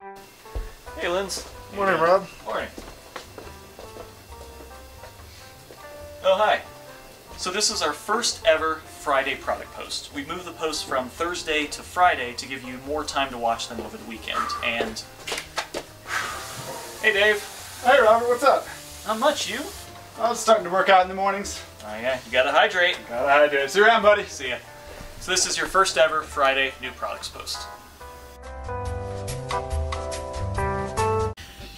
Hey, Linz. Morning, Rob. Morning. Oh, hi. So this is our first ever Friday product post. We moved the post from Thursday to Friday to give you more time to watch them over the weekend. And hey, Dave. Hey, Robert, what's up? Not much. You? I was starting to work out in the mornings. Oh yeah, you gotta hydrate. Gotta hydrate. See you around, buddy. See ya. So this is your first ever Friday new products post.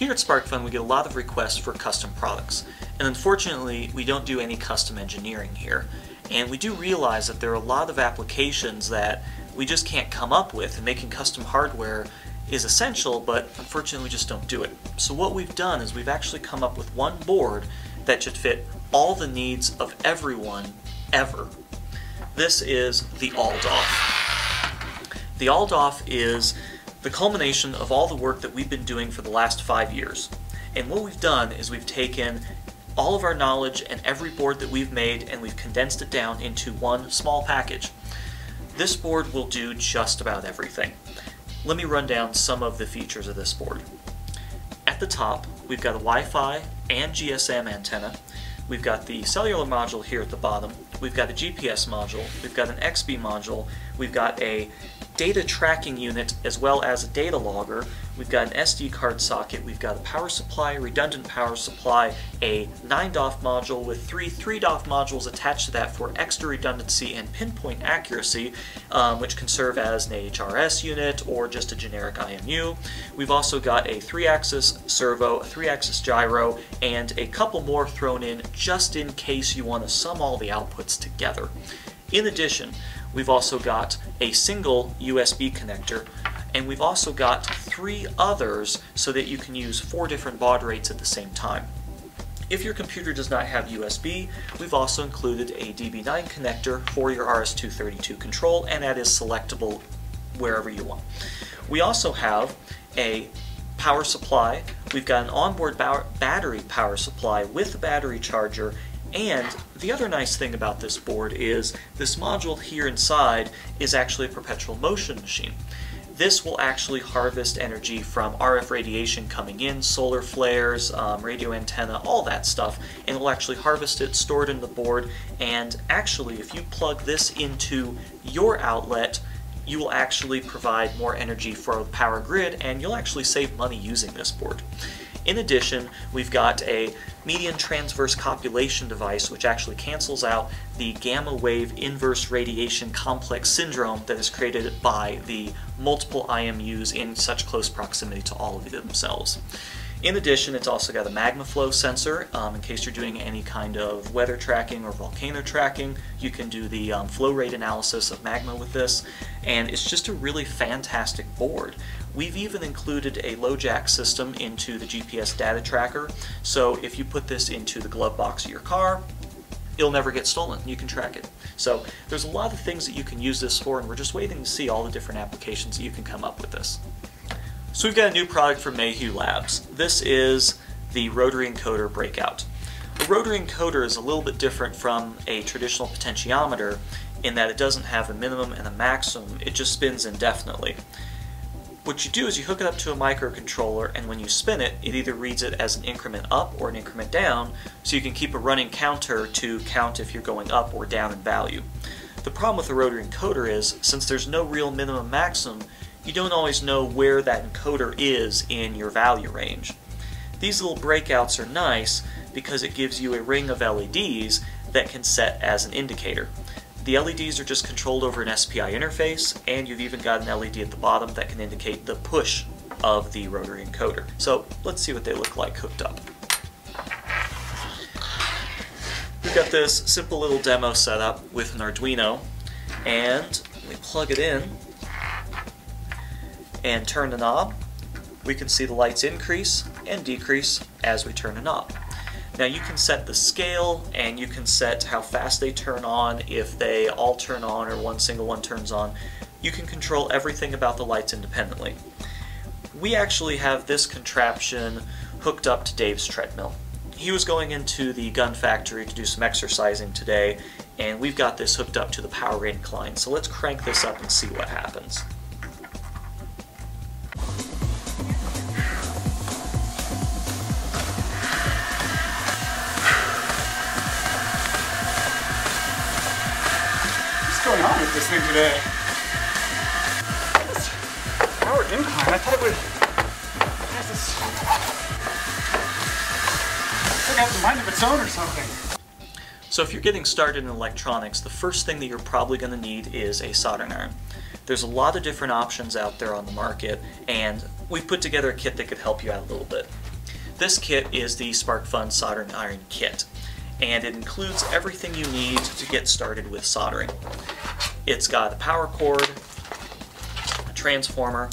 Here at SparkFun, we get a lot of requests for custom products, and unfortunately, we don't do any custom engineering here. And we do realize that there are a lot of applications that we just can't come up with, and making custom hardware is essential, but unfortunately, we just don't do it. So what we've done is we've actually come up with one board that should fit all the needs of everyone ever. This is the All DoF. The All DoF is the culmination of all the work that we've been doing for the last five years. And what we've done is we've taken all of our knowledge and every board that we've made and we've condensed it down into one small package. This board will do just about everything. Let me run down some of the features of this board. At the top, we've got a Wi-Fi and GSM antenna. We've got the cellular module here at the bottom. We've got a GPS module. We've got an XBee module. We've got a data tracking unit as well as a data logger. We've got an SD card socket, we've got a power supply, redundant power supply, a 9DOF module with three 3DOF modules attached to that for extra redundancy and pinpoint accuracy, um, which can serve as an HRS unit or just a generic IMU. We've also got a 3-axis servo, a 3-axis gyro, and a couple more thrown in just in case you want to sum all the outputs together. In addition, we've also got a single USB connector, and we've also got three others so that you can use four different baud rates at the same time. If your computer does not have USB, we've also included a DB9 connector for your RS-232 control, and that is selectable wherever you want. We also have a power supply. We've got an onboard battery power supply with a battery charger and the other nice thing about this board is this module here inside is actually a perpetual motion machine. This will actually harvest energy from RF radiation coming in, solar flares, um, radio antenna, all that stuff, and will actually harvest it, store it in the board, and actually if you plug this into your outlet, you will actually provide more energy for the power grid and you'll actually save money using this board. In addition, we've got a median transverse copulation device which actually cancels out the gamma wave inverse radiation complex syndrome that is created by the multiple IMUs in such close proximity to all of themselves. In addition, it's also got a magma flow sensor. Um, in case you're doing any kind of weather tracking or volcano tracking, you can do the um, flow rate analysis of magma with this. And it's just a really fantastic board. We've even included a LoJack system into the GPS data tracker. So if you put this into the glove box of your car, it'll never get stolen. You can track it. So there's a lot of things that you can use this for, and we're just waiting to see all the different applications that you can come up with this. So we've got a new product from Mayhew Labs. This is the rotary encoder breakout. A rotary encoder is a little bit different from a traditional potentiometer in that it doesn't have a minimum and a maximum, it just spins indefinitely. What you do is you hook it up to a microcontroller and when you spin it, it either reads it as an increment up or an increment down, so you can keep a running counter to count if you're going up or down in value. The problem with the rotary encoder is, since there's no real minimum maximum, you don't always know where that encoder is in your value range. These little breakouts are nice because it gives you a ring of LEDs that can set as an indicator. The LEDs are just controlled over an SPI interface, and you've even got an LED at the bottom that can indicate the push of the rotary encoder. So let's see what they look like hooked up. We've got this simple little demo setup with an Arduino, and we plug it in and turn the knob, we can see the lights increase and decrease as we turn the knob. Now you can set the scale and you can set how fast they turn on, if they all turn on or one single one turns on. You can control everything about the lights independently. We actually have this contraption hooked up to Dave's treadmill. He was going into the gun factory to do some exercising today, and we've got this hooked up to the power incline. So let's crank this up and see what happens. With this thing today. Power incline? I thought it would... Yes, it's... Like it has a mind of its own or something. So if you're getting started in electronics, the first thing that you're probably going to need is a soldering iron. There's a lot of different options out there on the market, and we've put together a kit that could help you out a little bit. This kit is the SparkFun Soldering Iron Kit, and it includes everything you need to get started with soldering. It's got a power cord, a transformer,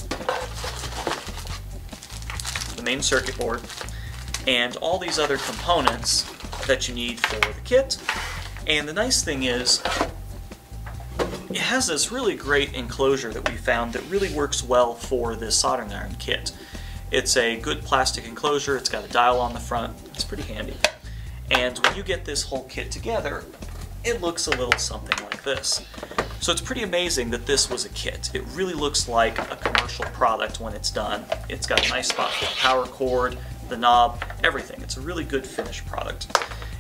the main circuit board, and all these other components that you need for the kit. And the nice thing is, it has this really great enclosure that we found that really works well for this soldering iron kit. It's a good plastic enclosure, it's got a dial on the front, it's pretty handy. And when you get this whole kit together, it looks a little something like this. So it's pretty amazing that this was a kit. It really looks like a commercial product when it's done. It's got a nice spot for the power cord, the knob, everything. It's a really good finished product.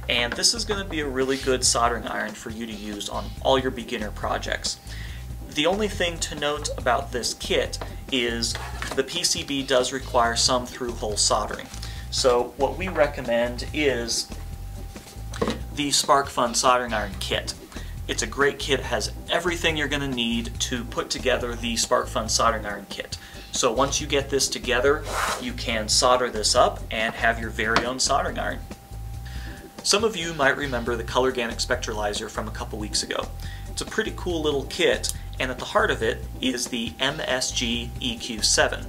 And this is going to be a really good soldering iron for you to use on all your beginner projects. The only thing to note about this kit is the PCB does require some through-hole soldering. So what we recommend is the SparkFun soldering iron kit. It's a great kit, it has everything you're going to need to put together the SparkFun soldering iron kit. So once you get this together, you can solder this up and have your very own soldering iron. Some of you might remember the Colorganic Spectralizer from a couple weeks ago. It's a pretty cool little kit, and at the heart of it is the MSG EQ7.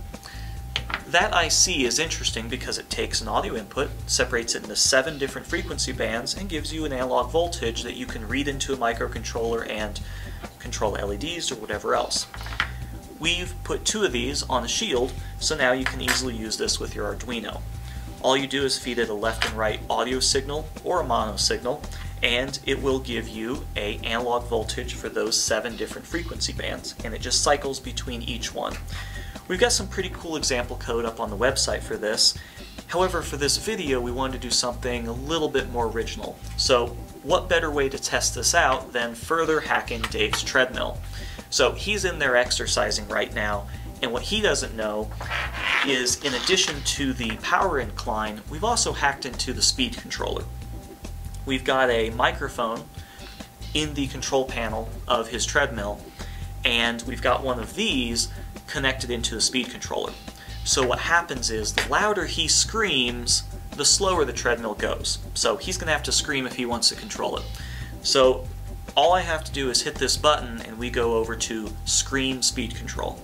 That IC is interesting because it takes an audio input, separates it into seven different frequency bands, and gives you an analog voltage that you can read into a microcontroller and control LEDs or whatever else. We've put two of these on a shield, so now you can easily use this with your Arduino. All you do is feed it a left and right audio signal or a mono signal, and it will give you a analog voltage for those seven different frequency bands, and it just cycles between each one. We've got some pretty cool example code up on the website for this. However, for this video, we wanted to do something a little bit more original. So what better way to test this out than further hacking Dave's treadmill? So he's in there exercising right now, and what he doesn't know is in addition to the power incline, we've also hacked into the speed controller. We've got a microphone in the control panel of his treadmill, and we've got one of these connected into the speed controller. So what happens is the louder he screams, the slower the treadmill goes. So he's going to have to scream if he wants to control it. So all I have to do is hit this button and we go over to Scream Speed Control.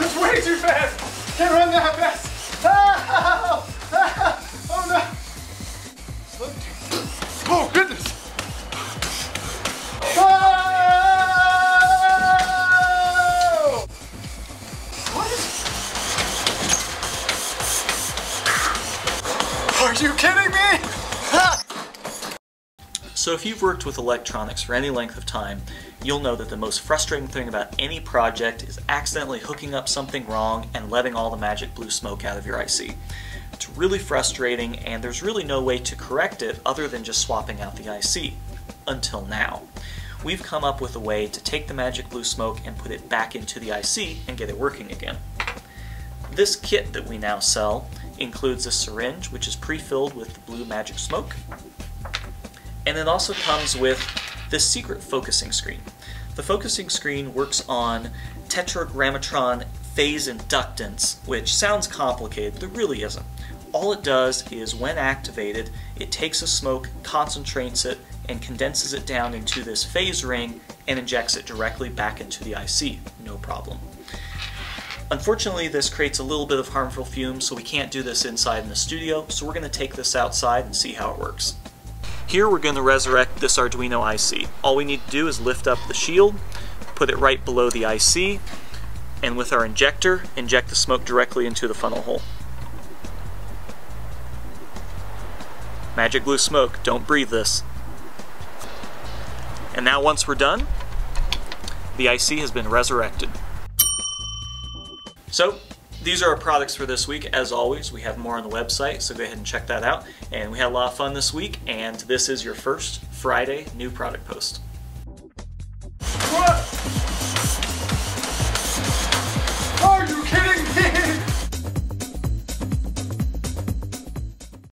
It's way too fast! Can't run that fast! If you've worked with electronics for any length of time, you'll know that the most frustrating thing about any project is accidentally hooking up something wrong and letting all the magic blue smoke out of your IC. It's really frustrating and there's really no way to correct it other than just swapping out the IC. Until now. We've come up with a way to take the magic blue smoke and put it back into the IC and get it working again. This kit that we now sell includes a syringe which is pre-filled with the blue magic smoke, and it also comes with this secret focusing screen. The focusing screen works on tetragrammatron phase inductance, which sounds complicated, but it really isn't. All it does is, when activated, it takes a smoke, concentrates it, and condenses it down into this phase ring and injects it directly back into the IC. No problem. Unfortunately, this creates a little bit of harmful fumes, so we can't do this inside in the studio, so we're going to take this outside and see how it works. Here we're going to resurrect this Arduino IC. All we need to do is lift up the shield, put it right below the IC, and with our injector, inject the smoke directly into the funnel hole. Magic blue smoke, don't breathe this. And now once we're done, the IC has been resurrected. So, these are our products for this week. As always, we have more on the website, so go ahead and check that out. And we had a lot of fun this week, and this is your first Friday new product post.